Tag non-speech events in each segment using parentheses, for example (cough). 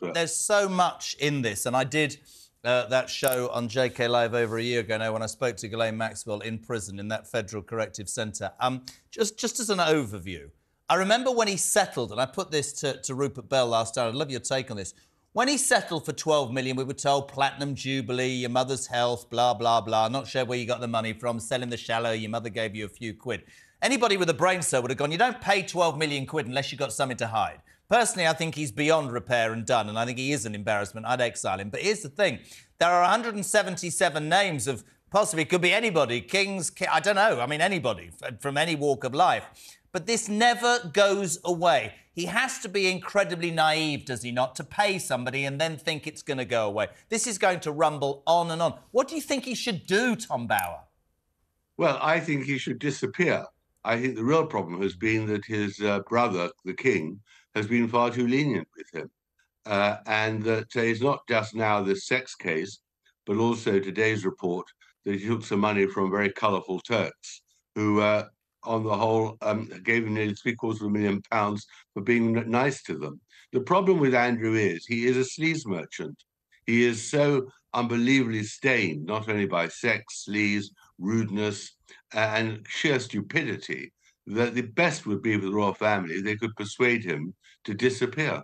transfer. There's so much in this, and I did uh, that show on JK Live over a year ago now when I spoke to Ghislaine Maxwell in prison in that Federal Corrective Centre. Um, just, just as an overview, I remember when he settled, and I put this to, to Rupert Bell last night. I'd love your take on this. When he settled for 12 million, we were told platinum jubilee, your mother's health, blah, blah, blah. Not sure where you got the money from, selling the shallow, your mother gave you a few quid. Anybody with a brain cell would have gone, you don't pay 12 million quid unless you've got something to hide. Personally, I think he's beyond repair and done, and I think he is an embarrassment. I'd exile him. But here's the thing there are 177 names of possibly, could be anybody, kings, I don't know, I mean, anybody from any walk of life. But this never goes away. He has to be incredibly naive, does he not, to pay somebody and then think it's going to go away. This is going to rumble on and on. What do you think he should do, Tom Bower? Well, I think he should disappear. I think the real problem has been that his uh, brother, the king, has been far too lenient with him. Uh, and that uh, it's not just now this sex case, but also today's report that he took some money from very colourful Turks who uh, on the whole, um, gave him nearly three quarters of a million pounds for being nice to them. The problem with Andrew is he is a sleaze merchant. He is so unbelievably stained, not only by sex, sleaze, rudeness, and sheer stupidity, that the best would be for the royal family they could persuade him to disappear.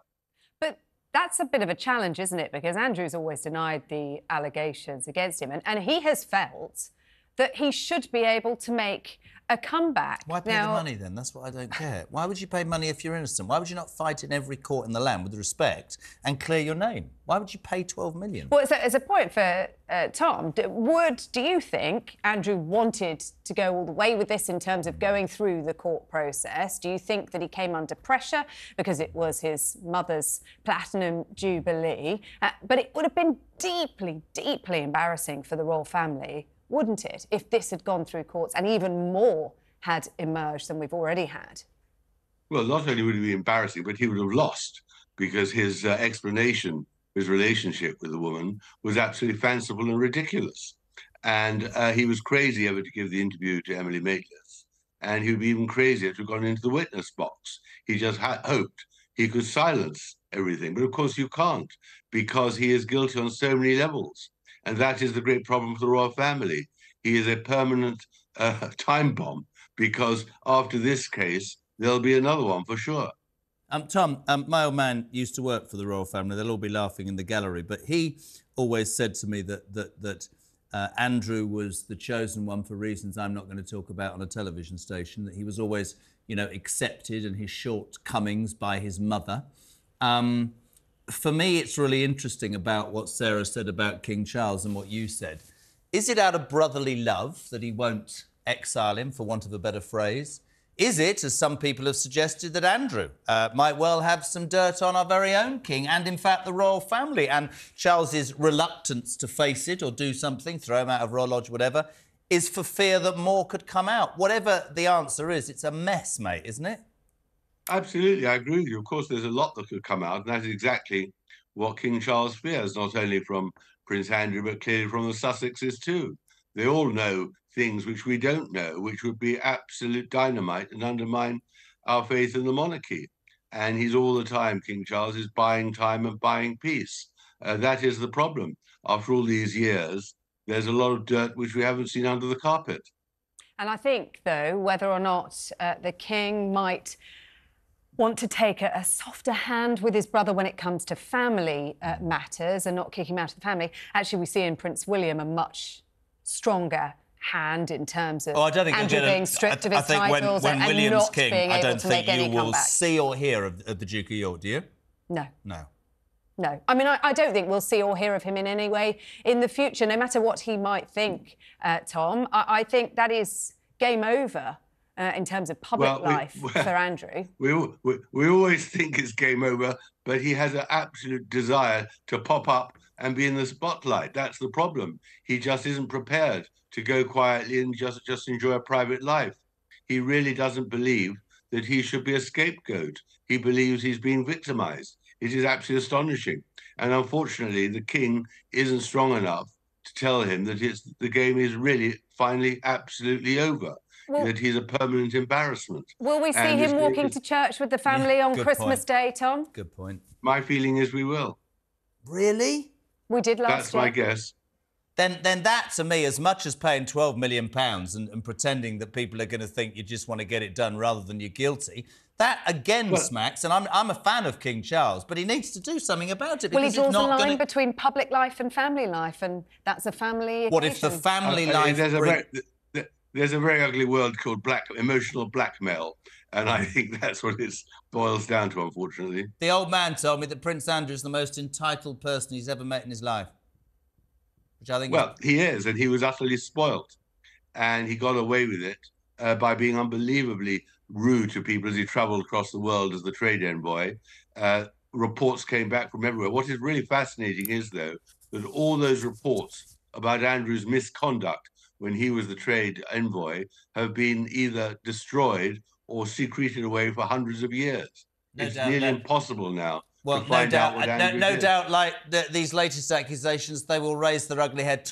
But that's a bit of a challenge, isn't it? Because Andrew's always denied the allegations against him, and, and he has felt that he should be able to make a comeback. Why pay now, the money then? That's what I don't get. Why would you pay money if you're innocent? Why would you not fight in every court in the land with respect and clear your name? Why would you pay 12 million? Well, as a, a point for uh, Tom, would do you think Andrew wanted to go all the way with this in terms of going through the court process? Do you think that he came under pressure because it was his mother's platinum jubilee? Uh, but it would have been deeply, deeply embarrassing for the royal family wouldn't it, if this had gone through courts and even more had emerged than we've already had? Well, not only would it be embarrassing, but he would have lost because his uh, explanation, his relationship with the woman, was absolutely fanciful and ridiculous. And uh, he was crazy ever to give the interview to Emily Maitlis. And he would be even crazier to have gone into the witness box. He just hoped he could silence everything. But of course, you can't because he is guilty on so many levels. And that is the great problem for the royal family. He is a permanent uh, (laughs) time bomb because after this case, there'll be another one for sure. Um, Tom, um, my old man used to work for the royal family. They'll all be laughing in the gallery, but he always said to me that that that uh, Andrew was the chosen one for reasons I'm not going to talk about on a television station. That he was always, you know, accepted and his shortcomings by his mother. Um, for me, it's really interesting about what Sarah said about King Charles and what you said. Is it out of brotherly love that he won't exile him, for want of a better phrase? Is it, as some people have suggested, that Andrew uh, might well have some dirt on our very own king and, in fact, the royal family? And Charles's reluctance to face it or do something, throw him out of Royal Lodge, whatever, is for fear that more could come out. Whatever the answer is, it's a mess, mate, isn't it? Absolutely, I agree with you. Of course, there's a lot that could come out, and that is exactly what King Charles fears, not only from Prince Andrew, but clearly from the Sussexes too. They all know things which we don't know, which would be absolute dynamite and undermine our faith in the monarchy. And he's all the time, King Charles is buying time and buying peace. Uh, that is the problem. After all these years, there's a lot of dirt which we haven't seen under the carpet. And I think, though, whether or not uh, the king might want to take a, a, softer hand with his brother when it comes to family uh, matters and not kick him out of the family. Actually, we see in Prince William a much stronger hand in terms of oh, I don't think Andrew being stripped I, of his I think titles when, when and, William's not king, being I don't think you will comeback. see or hear of, of, the Duke of York, do you? No. No. No. I mean, I, I, don't think we'll see or hear of him in any way in the future, no matter what he might think, uh, Tom. I, I think that is game over uh, in terms of public well, life for Andrew? (laughs) We, we, we always think it's game over, but he has an absolute desire to pop up and be in the spotlight. That's the problem. He just isn't prepared to go quietly and just, just enjoy a private life. He really doesn't believe that he should be a scapegoat. He believes he's being victimized. It is absolutely astonishing. And unfortunately, the king isn't strong enough to tell him that it's the game is really finally absolutely over well, that he's a permanent embarrassment. Will we see and him walking to church with the family yeah, on Christmas point. Day, Tom? Good point. My feeling is we will. Really? We did last That's year. my guess. Then, then that to me, as much as paying 12 million pounds and, and pretending that people are going to think you just want to get it done rather than you're guilty, that again Well- smacks. And I'm, I'm a fan of King Charles, but he needs to do something about it Well, he because draws he's a line going to. between public life and family life, and that's a family. What if the family Uh, uh, life? there's a bring- very, th- th- there's a very ugly word called black emotional blackmail, and I think that's what it boils down to, unfortunately. The old man told me that Prince Andrew is the most entitled person he's ever met in his life, which I think. Well, is, he is, and he was utterly spoilt, and he got away with it uh, by being unbelievably rude to people as he travelled across the world as the trade envoy. Uh, reports came back from everywhere. What is really fascinating is, though, that all those reports about Andrew's misconduct when he was the trade envoy have been either destroyed or secreted away for hundreds of years. No it's doubt, nearly no- impossible now well, to no doubt, out what uh, no, no doubt, like th these latest accusations, they will raise their ugly head.